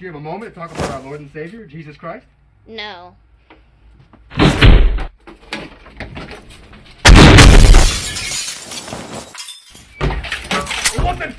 Do you have a moment to talk about our Lord and Savior, Jesus Christ? No. What the